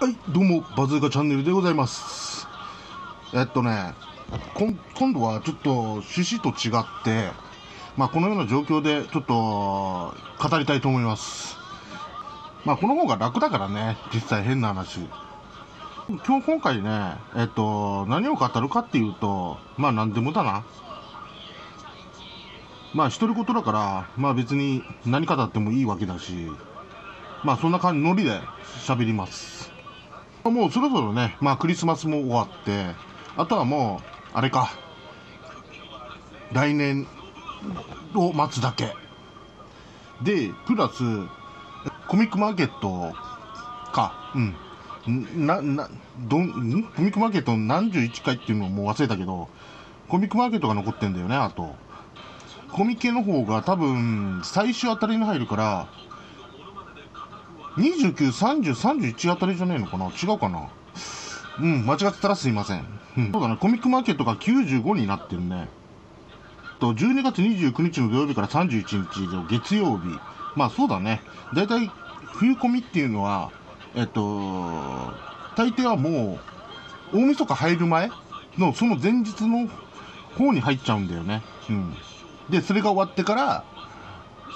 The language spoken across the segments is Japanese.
はい、どうも、バズーカチャンネルでございます。えっとね、今度はちょっと趣旨と違って、まあ、このような状況でちょっと語りたいと思います。まあ、この方が楽だからね、実際変な話。今日今回ね、えっと、何を語るかっていうと、まあ、何でもだな。まあ、独り言だから、まあ別に何語ってもいいわけだし、まあそんな感じ、ノリで喋ります。もうそろそろね、まあクリスマスも終わって、あとはもう、あれか、来年を待つだけ。で、プラス、コミックマーケットか、うん。な、な、どん、コミックマーケットの何十一回っていうのもう忘れたけど、コミックマーケットが残ってんだよね、あと。コミケの方が多分、最終あたりに入るから、29、30、31あたりじゃねえのかな？違うかな？うん、間違ってたらすいません。そうだね、コミックマーケットが95になってるね。と、12月29日の土曜日から31日の月曜日。まあそうだね。だいたい冬コミっていうのは、えっと、大抵はもう、大晦日入る前の、その前日の方に入っちゃうんだよね。うん。で、それが終わってから、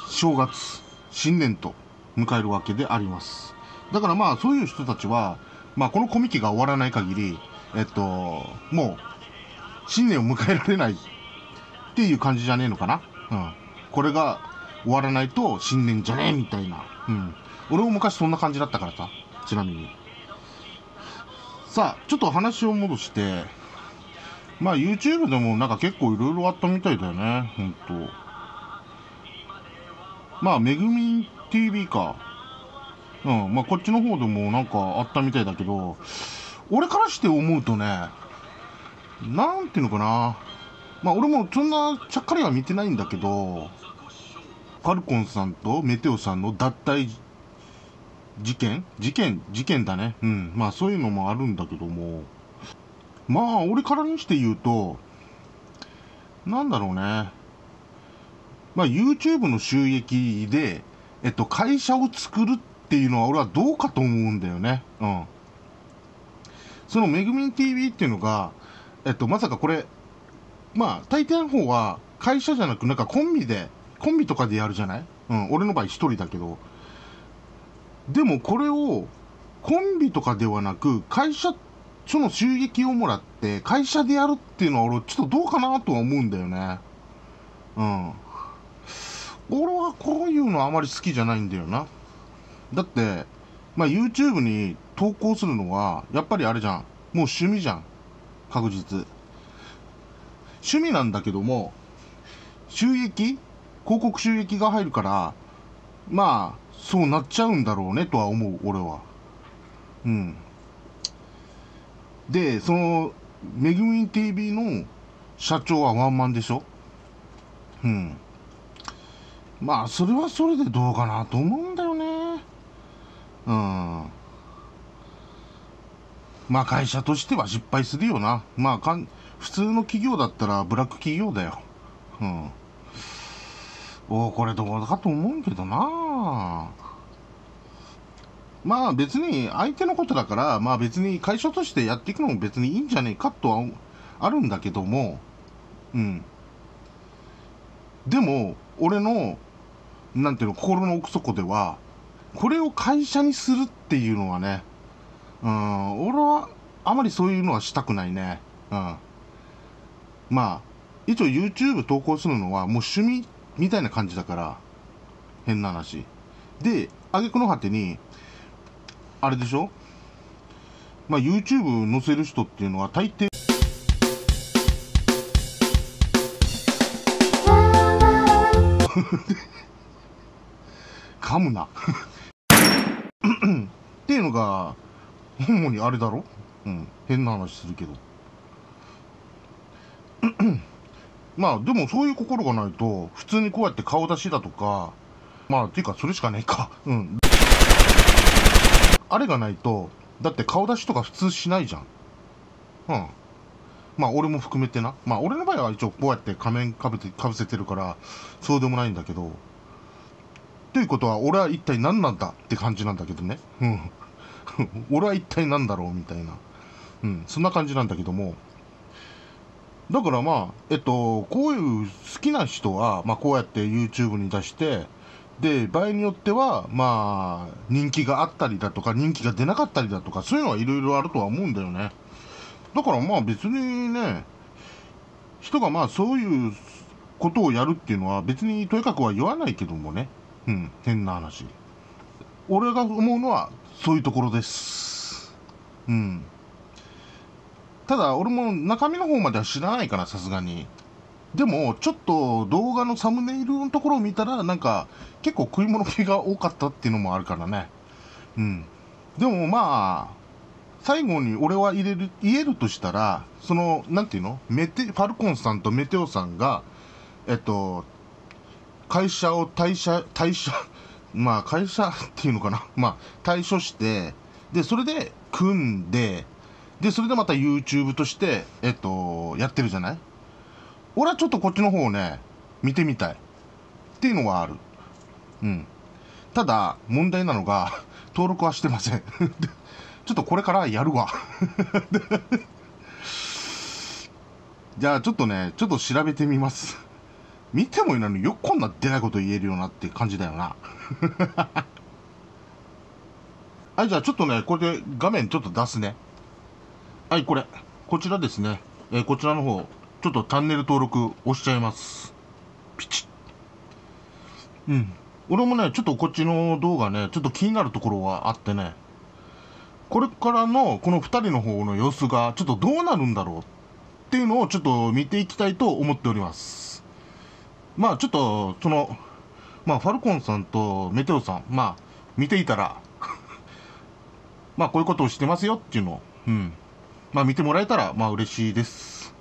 正月、新年と迎えるわけであります。だからまあ、そういう人たちは、まあ、このコミケが終わらない限り、えっと、もう、新年を迎えられないっていう感じじゃねえのかな？うん。これが終わらないと新年じゃねえみたいな。うん。俺も昔そんな感じだったからさ、ちなみに。さあ、ちょっと話を戻して、まあ YouTube でもなんか結構いろいろあったみたいだよね、ほんと。まあ、めぐみ TV か。うん、まあこっちの方でもなんかあったみたいだけど、俺からして思うとね、なんていうのかな。まあ俺もそんなちゃっかりは見てないんだけど、ファルコンさんとメテオさんの脱退事件事件事件だね。うん。まあそういうのもあるんだけども。まあ、俺からにして言うと、なんだろうね。まあ、YouTube の収益で、えっと、会社を作るっていうのは俺はどうかと思うんだよね。うん。そのめぐみん TV っていうのが、えっと、まさかこれ、まあ、大抵の方は会社じゃなく、なんかコンビで、コンビとかでやるじゃない？うん、俺の場合一人だけど。でもこれを、コンビとかではなく、会社その収益をもらって会社でやるっていうのは俺ちょっとどうかなとは思うんだよね。うん。俺はこういうのあまり好きじゃないんだよな。だって、まあ YouTube に投稿するのはやっぱりあれじゃん。もう趣味じゃん。確実。趣味なんだけども、収益？広告収益が入るから、まあ、そうなっちゃうんだろうねとは思う、俺は。うん。で、その、めぐみん TV の社長はワンマンでしょ？うん。まあ、それはそれでどうかなと思うんだよね。うん。まあ、会社としては失敗するよな。まあ、かん、普通の企業だったらブラック企業だよ。うん。おおこれどうかと思うけどなまあ別に相手のことだから、まあ別に会社としてやっていくのも別にいいんじゃねえかとはあるんだけども、うん。でも、俺の、なんていうの、心の奥底では、これを会社にするっていうのはね、うん、俺はあまりそういうのはしたくないね。うん。まあ、一応 YouTube 投稿するのはもう趣味みたいな感じだから、変な話。で、挙句の果てに、あれでしょ？まあ YouTube 載せる人っていうのは大抵、噛むな。っていうのが、主にあれだろ？うん。変な話するけど。まあ、でもそういう心がないと、普通にこうやって顔出しだとか、まあ、ていうか、それしかねえか。うん。あれがないと、だって顔出しとか普通しないじゃん。うん。まあ、俺も含めてな。まあ、俺の場合は一応こうやって仮面かぶって、かぶせてるから、そうでもないんだけど、ということは、俺は一体何なんだって感じなんだけどね。うん。俺は一体何だろうみたいな。うん、そんな感じなんだけども。だからまあ、えっと、こういう好きな人は、まあこうやって YouTube に出して、で、場合によっては、まあ、人気があったりだとか、人気が出なかったりだとか、そういうのはいろいろあるとは思うんだよね。だからまあ別にね、人がまあそういうことをやるっていうのは別にとにかくは言わないけどもね。うん、変な話。俺が思うのはそういうところです。うん。ただ、俺も中身の方までは知らないから、さすがに。でも、ちょっと動画のサムネイルのところを見たら、なんか、結構食い物系が多かったっていうのもあるからね。うん。でもまあ、最後に俺は入れる、言えるとしたら、その、なんていうの？メテ、ファルコンさんとメテオさんが、えっと、会社を退社、退社、まあ会社っていうのかなまあ退所して、で、それで組んで、で、それでまた YouTube として、えっと、やってるじゃない？俺はちょっとこっちの方をね、見てみたい。っていうのはある。うん。ただ、問題なのが、登録はしてません。ちょっとこれからやるわ。じゃあちょっとね、ちょっと調べてみます。見てもいないのによくこんな出ないこと言えるよなって感じだよな。はい、じゃあちょっとね、これで画面ちょっと出すね。はい、これ。こちらですね。えー、こちらの方、ちょっとチャンネル登録押しちゃいます。ピチッ。うん。俺もね、ちょっとこっちの動画ね、ちょっと気になるところはあってね。これからのこの2人の方の様子がちょっとどうなるんだろうっていうのをちょっと見ていきたいと思っております。まあちょっと、その、まあファルコンさんとメテオさん、まあ見ていたら まあこういうことをしてますよっていうのを、うん。まあ見てもらえたら、まあ嬉しいです。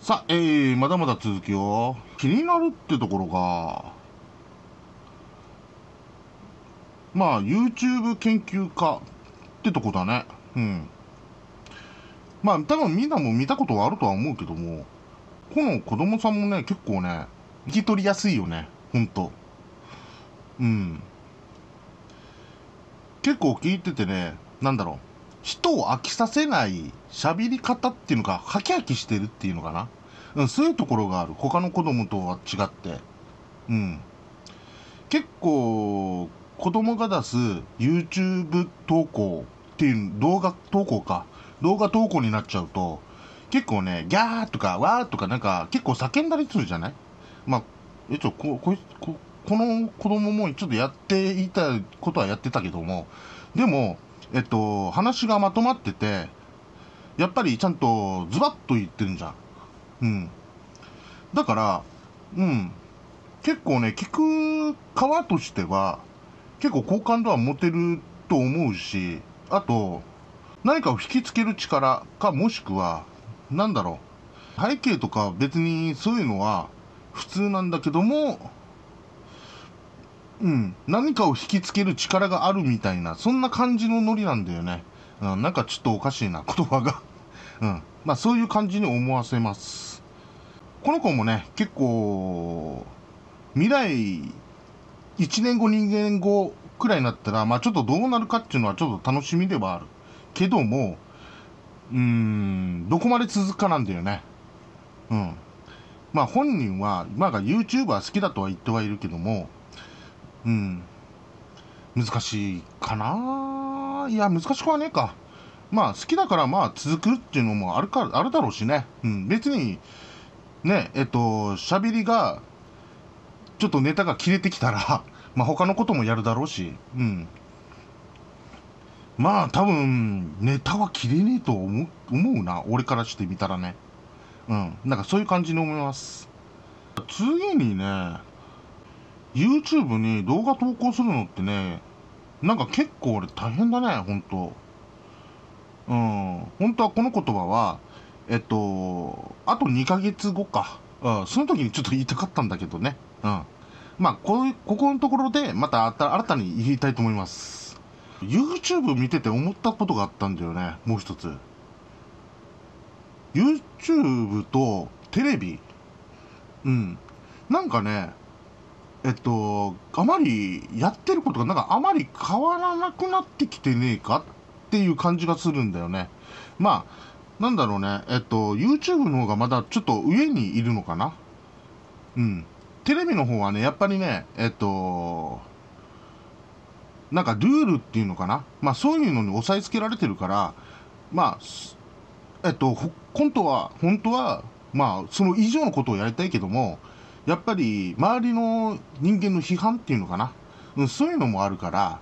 さあ、えー、まだまだ続きよ。気になるってところが、まあ、YouTube 研究家ってとこだね。うん。まあ、多分みんなも見たことはあるとは思うけども、この子供さんもね、結構ね、聞き取りやすいよね。ほんと。うん。結構聞いててね、なんだろう。人を飽きさせない喋り方っていうのが、ハキハキしてるっていうのかな。うん、そういうところがある。他の子供とは違って。うん。結構、子供が出す YouTube 投稿っていう動画投稿か。動画投稿になっちゃうと、結構ね、ギャーとか、わーとかなんか結構叫んだりするじゃない？まあ、えっと、こ、こ、この子供もちょっとやっていたことはやってたけども、でも、えっと、話がまとまってて、やっぱりちゃんとズバッと言ってるんじゃん。うん。だから、うん。結構ね、聞く側としては、結構好感度は持てると思うし、あと、何かを引きつける力か、もしくは、なんだろう。背景とか別にそういうのは普通なんだけども、うん、何かを引きつける力があるみたいな、そんな感じのノリなんだよね。うん、なんかちょっとおかしいな、言葉が。うん。まあそういう感じに思わせます。この子もね、結構、未来1年後、2年後くらいになったら、まあちょっとどうなるかっていうのはちょっと楽しみではある。けども、うーん、どこまで続くかなんだよね。うん。まあ本人は、まあ YouTuber 好きだとは言ってはいるけども、うん、難しいかないや、難しくはねえか。まあ好きだからまあ続くっていうのもあるか、あるだろうしね。うん、別に、ね、えっと、喋りがちょっとネタが切れてきたら まあ他のこともやるだろうし、うん。まあ多分、ネタは切れねえと思うな。俺からしてみたらね。うん。なんかそういう感じに思います。次にね、YouTube に動画投稿するのってね、なんか結構俺大変だね、ほんと。うん。本当はこの言葉は、えっと、あと2ヶ月後か。うん。その時にちょっと言いたかったんだけどね。うん。まあ、こういう、ここのところで、また新たに言いたいと思います。YouTube 見てて思ったことがあったんだよね、もう一つ。YouTube とテレビ。うん。なんかね、えっと、あまりやってることがなんかあまり変わらなくなってきてねえかっていう感じがするんだよね。まあ、なんだろうね、えっと、YouTube の方がまだちょっと上にいるのかな。うん。テレビの方はね、やっぱりね、えっと、なんかルールっていうのかな？まあそういうのに押さえつけられてるから、まあ、えっと、本当は、本当は、まあ、その以上のことをやりたいけども、やっぱり周りの人間の批判っていうのかな、うん、そういうのもあるから、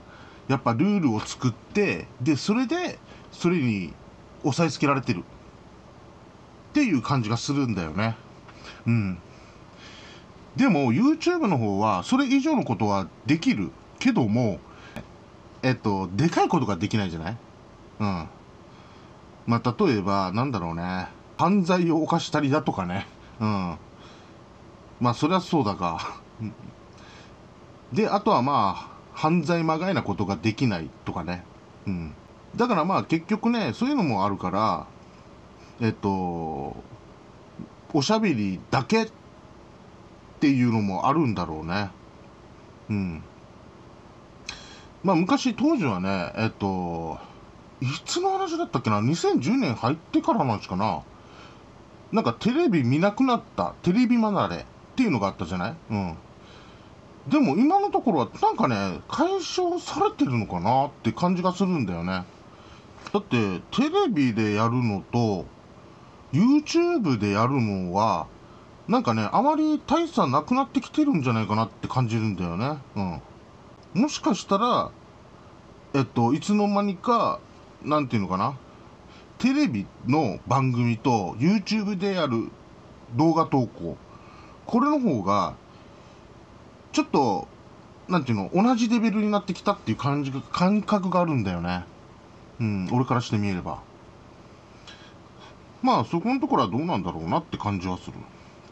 やっぱルールを作って、で、それで、それに押さえつけられてるっていう感じがするんだよね。うん。でも、YouTube の方は、それ以上のことはできるけども、えっと、でかいことができないじゃない？うん。まあ、例えば、なんだろうね。犯罪を犯したりだとかね。うん。まあ、そりゃそうだが。で、あとはまあ、犯罪まがいなことができないとかね。うん。だからまあ、結局ね、そういうのもあるから、えっと、おしゃべりだけっていうのもあるんだろうね。うん。まあ、昔、当時はね、えっと、いつの話だったっけな ?2010 年入ってからの話かな？なんかテレビ見なくなった、テレビ離れっていうのがあったじゃない？うん。でも今のところはなんかね、解消されてるのかな？って感じがするんだよね。だって、テレビでやるのと、YouTube でやるのは、なんかね、あまり大差なくなってきてるんじゃないかなって感じるんだよね。うん。もしかしたら、えっと、いつの間にか、なんていうのかな、テレビの番組と YouTube でやる動画投稿、これの方が、ちょっと、なんていうの、同じレベルになってきたっていう感じが、感覚があるんだよね。うん、俺からしてみれば。まあ、そこのところはどうなんだろうなって感じはする。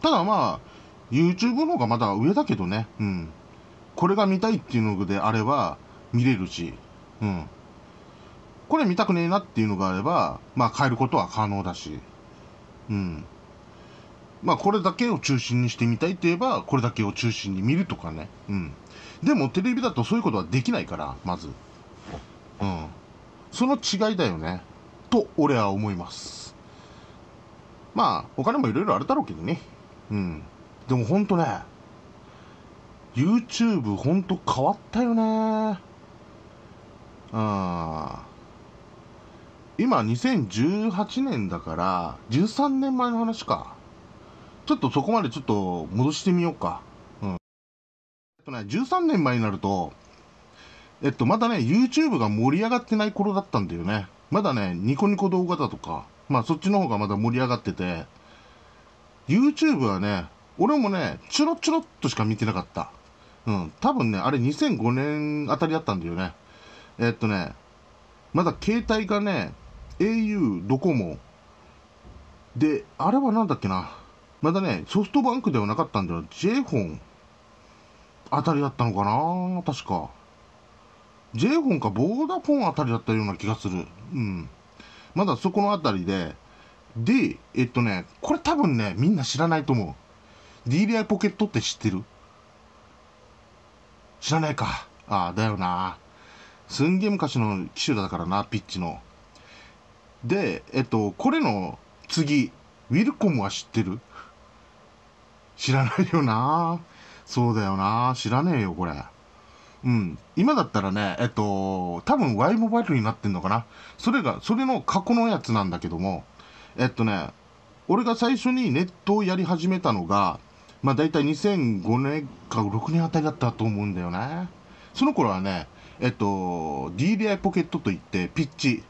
ただまあ、YouTube の方がまだ上だけどね。うん。これが見たいっていうのであれば、見れるし。うん。これ見たくねえなっていうのがあれば、まあ変えることは可能だし。うん。まあこれだけを中心にしてみたいって言えば、これだけを中心に見るとかね。うん。でもテレビだとそういうことはできないから、まず。うん。その違いだよね。と、俺は思います。まあ、他にもいろいろあるだろうけどね。うん。でもほんとね、YouTube ほんと変わったよね。うん。今2018年だから、13年前の話か。ちょっとそこまでちょっと戻してみようか。うん。えっとね、13年前になると、えっと、まだね、YouTube が盛り上がってない頃だったんだよね。まだね、ニコニコ動画だとか、まあそっちの方がまだ盛り上がってて、YouTube はね、俺もね、ちょろちょろっとしか見てなかった。うん。多分ね、あれ2005年あたりだったんだよね。えっとね、まだ携帯がね、au、ドコモ。で、あれはなんだっけな。まだね、ソフトバンクではなかったんだよ。j フォンあたりだったのかな確か。j フォンかボーダフォンあたりだったような気がする。うん。まだそこのあたりで、で、えっとね、これ多分ね、みんな知らないと思う。DDI ポケットって知ってる？知らないか。ああ、だよな。すんげえ昔の機種だからな、ピッチの。で、えっと、これの次、ウィルコムは知ってる？知らないよなそうだよな知らねえよ、これ。うん。今だったらね、えっと、多分 Y モバイルになってんのかなそれが、それの過去のやつなんだけども、えっとね、俺が最初にネットをやり始めたのが、まあ大体2005年か6年あたりだったと思うんだよね。その頃はね、えっと、DDI ポケットといってピッチ。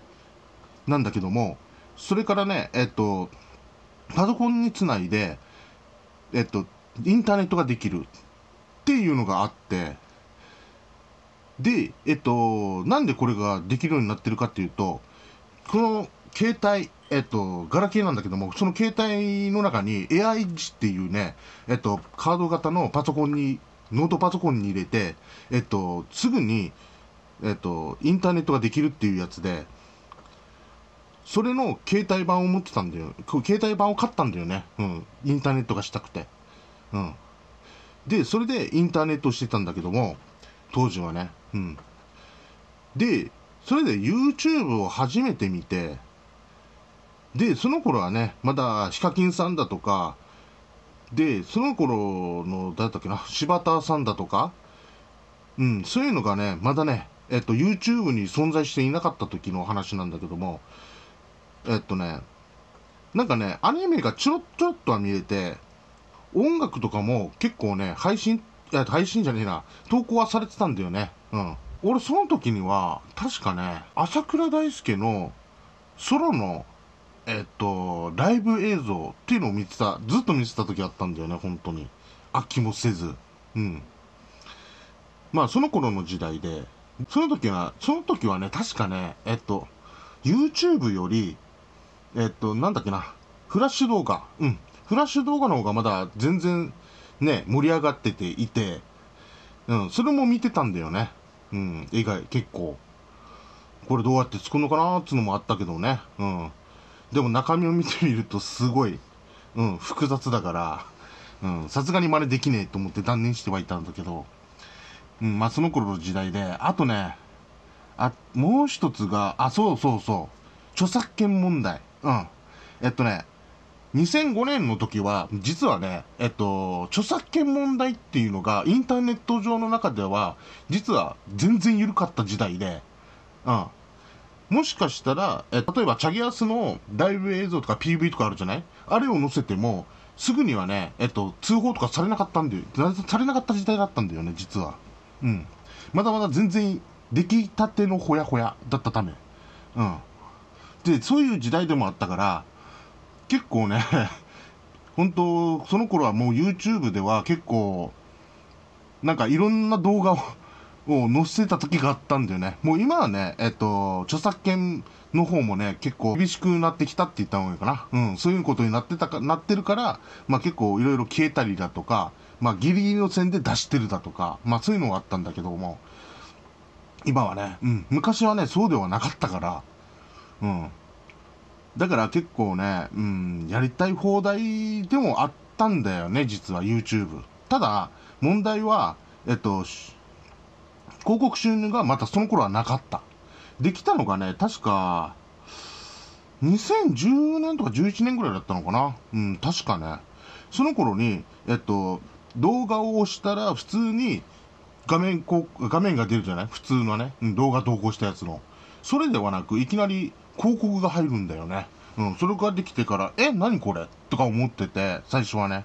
なんだけども、それからね、えっと、パソコンにつないで、えっと、インターネットができる。っていうのがあって、で、えっと、なんでこれができるようになってるかっていうと、この携帯、えっと、ガラケーなんだけども、その携帯の中に AIG っていうね、えっと、カード型のパソコンに、ノートパソコンに入れて、えっと、すぐに、えっと、インターネットができるっていうやつで、それの携帯版を持ってたんだよ。携帯版を買ったんだよね。うん。インターネットがしたくて。うん。で、それでインターネットしてたんだけども、当時はね。うん。で、それで YouTube を初めて見て、で、その頃はね、まだヒカキンさんだとか、で、その頃の、誰だっけな、柴田さんだとか、うん、そういうのがね、まだね、えっと、YouTube に存在していなかった時の話なんだけども、えっとね、なんかね、アニメがちょろっちょろっとは見えて、音楽とかも結構ね、配信、いや、配信じゃねえな、投稿はされてたんだよね。うん。俺、その時には、確かね、朝倉大輔のソロの、えっと、ライブ映像っていうのを見てた、ずっと見てた時あったんだよね、本当に。飽きもせず。うん。まあ、その頃の時代で、その時は、その時はね、確かね、えっと、YouTube より、えっと、なんだっけな、フラッシュ動画、うん、フラッシュ動画の方がまだ全然ね、盛り上がってていて、うん、それも見てたんだよね。うん、映画結構。これどうやって作るのかなーっていうのもあったけどね。うん。でも中身を見てみるとすごい、うん、複雑だから、うん、さすがに真似できねえと思って断念してはいたんだけど、うん、まあその頃の時代で、あとね、あ、もう一つが、あ、そうそうそう、著作権問題。うん。えっとね、2005年の時は、実はね、えっと、著作権問題っていうのが、インターネット上の中では、実は全然緩かった時代で、うん。もしかしたら、え例えば、チャギアスのライブ映像とか PV とかあるじゃない？あれを載せても、すぐにはね、えっと、通報とかされなかったんだよ。されなかった時代だったんだよね、実は。うん。まだまだ全然、出来たてのほやほやだったため。うん。で、そういう時代でもあったから、結構ね、本当その頃はもう YouTube では結構、なんかいろんな動画をを載せた時があったんだよね。もう今はね、えっと、著作権の方もね、結構厳しくなってきたって言った方がいいかな。うん、そういうことになってたか、なってるから、まあ結構いろいろ消えたりだとか、まあギリギリの線で出してるだとか、まあそういうのがあったんだけども、今はね、うん、昔はね、そうではなかったから、うん。だから結構ね、うん、やりたい放題でもあったんだよね、実は YouTube。ただ、問題は、えっと、広告収入がまたその頃はなかった。できたのがね、確か、2010年とか11年ぐらいだったのかな。うん、確かね。その頃に、えっと、動画を押したら普通に画面、こう、画面が出るじゃない？普通のね、うん、動画投稿したやつの。それではなく、いきなり広告が入るんだよね。うん、それができてから、え、何これ？とか思ってて、最初はね。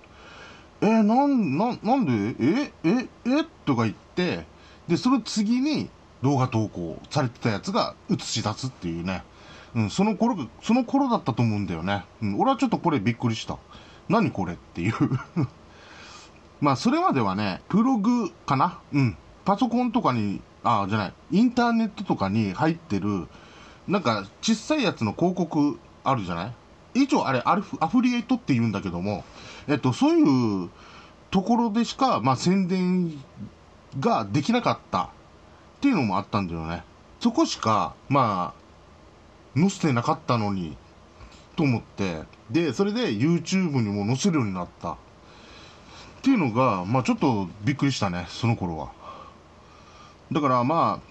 え、なん、な、なんで？え、え、え？とか言って、で、その次に動画投稿されてたやつが映し出すっていうね。うん、その頃、その頃だったと思うんだよね。うん、俺はちょっとこれびっくりした。何これっていう まあ、それまではね、プログかな？うん。パソコンとかに、あ、じゃない、インターネットとかに入ってる、なんか、小さいやつの広告あるじゃない？一応あれアフ、アフリエイトって言うんだけども、えっと、そういうところでしか、まあ、宣伝ができなかったっていうのもあったんだよね。そこしか、まあ、載せてなかったのに、と思って、で、それで YouTube にも載せるようになった。っていうのが、まあちょっとびっくりしたね、その頃は。だからまあ、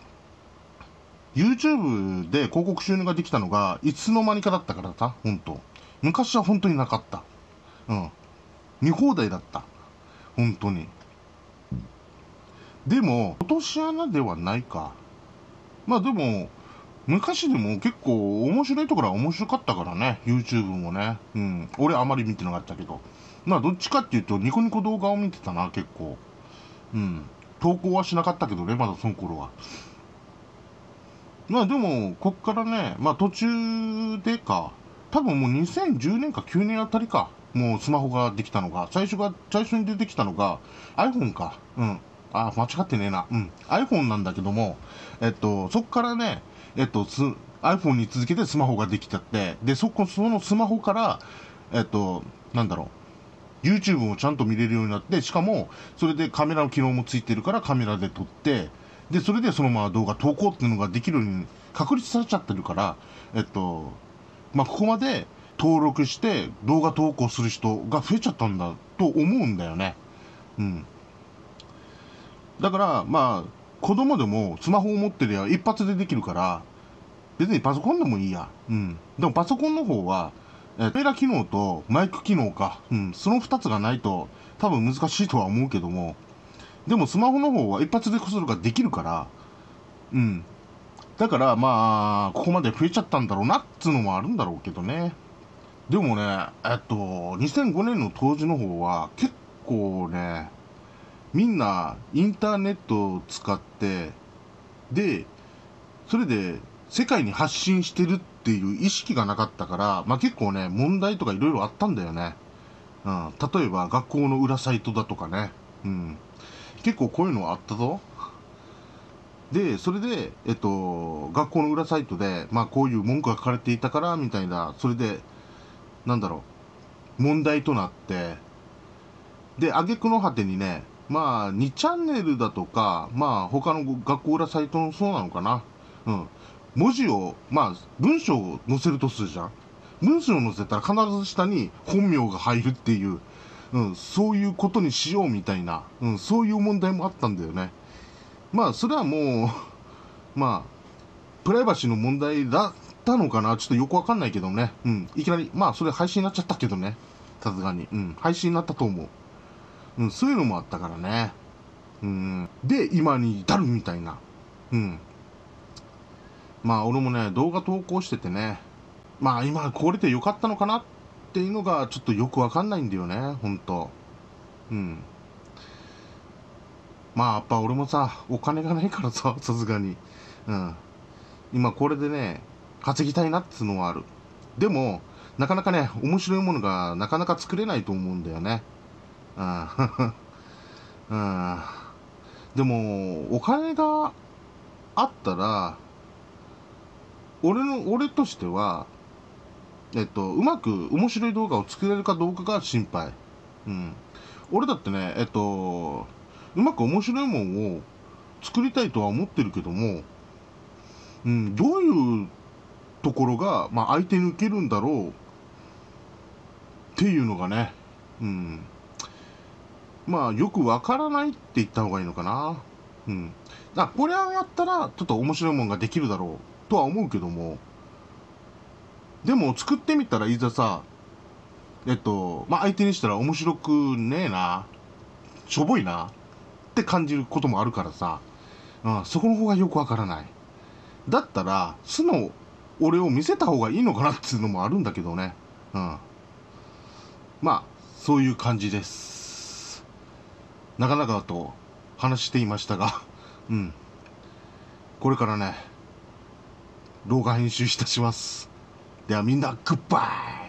YouTube で広告収入ができたのが、いつの間にかだったからさ、ほんと。昔は本当になかった。うん。見放題だった。本当に。でも、落とし穴ではないか。まあでも、昔でも結構面白いところは面白かったからね、YouTube もね。うん。俺あまり見てなかったけど。まあどっちかっていうと、ニコニコ動画を見てたな、結構。うん。投稿はしなかったけどね、まだその頃は。まあでも、こっからね、まあ途中でか、多分もう2010年か9年あたりか、もうスマホができたのが、最初が、最初に出てきたのが iPhone か。うん。あ、間違ってねえな。うん。iPhone なんだけども、えっと、そっからね、えっと、iPhone に続けてスマホができちゃって、で、そこ、そのスマホから、えっと、なんだろう。YouTube もちゃんと見れるようになって、しかも、それでカメラの機能もついてるからカメラで撮って、で、それでそのまま動画投稿っていうのができるように確立されちゃってるから、えっと、まあ、ここまで登録して動画投稿する人が増えちゃったんだと思うんだよね。うん。だから、まあ、子供でもスマホを持ってりゃ一発でできるから、別にパソコンでもいいや。うん。でもパソコンの方は、カメラ機能とマイク機能か。うん。その二つがないと多分難しいとは思うけども、でもスマホの方は一発でこそるができるから、うん。だからまあ、ここまで増えちゃったんだろうなっつうのもあるんだろうけどね。でもね、えっと、2005年の当時の方は結構ね、みんなインターネットを使って、で、それで世界に発信してるっていう意識がなかったから、まあ結構ね、問題とかいろいろあったんだよね。うん。例えば学校の裏サイトだとかね。うん。結構こういうのはあったぞ。で、それで、えっと、学校の裏サイトで、まあこういう文句が書かれていたから、みたいな、それで、なんだろう、問題となって、で、挙句の果てにね、まあ、2チャンネルだとか、まあ、他の学校裏サイトもそうなのかな。うん。文字を、まあ、文章を載せるとするじゃん。文章を載せたら必ず下に本名が入るっていう、うん、そういうことにしようみたいな、うん、そういう問題もあったんだよね。まあ、それはもう、まあ、プライバシーの問題だったのかなちょっとよくわかんないけどね。うん。いきなり、まあ、それ配信になっちゃったけどね。さすがに。うん。配信になったと思う。うん、そういうのもあったからね。うん。で、今に至るみたいな。うん。まあ、俺もね、動画投稿しててね。まあ、今、これでよかったのかなっていうのが、ちょっとよくわかんないんだよね。ほんと。うん。まあ、やっぱ俺もさ、お金がないからさ、さすがに。うん。今、これでね、稼ぎたいなっていうのはある。でも、なかなかね、面白いものがなかなか作れないと思うんだよね。うん。うん。でも、お金があったら、俺の、俺としては、えっと、うまく面白い動画を作れるかどうかが心配。うん。俺だってね、えっと、うまく面白いもんを作りたいとは思ってるけども、うん、どういうところが、まあ、相手に受けるんだろうっていうのがね、うん。まあ、よくわからないって言った方がいいのかな。うん。あ、これはやったら、ちょっと面白いもんができるだろうとは思うけども、でも作ってみたらいざさ、えっと、まあ、相手にしたら面白くねえな、しょぼいなって感じることもあるからさ、うん、そこの方がよくわからない。だったら、素の俺を見せた方がいいのかなっていうのもあるんだけどね。うん。まあ、そういう感じです。なかなかと話していましたが、うん。これからね、動画編集いたします。ではみんな、グッバイ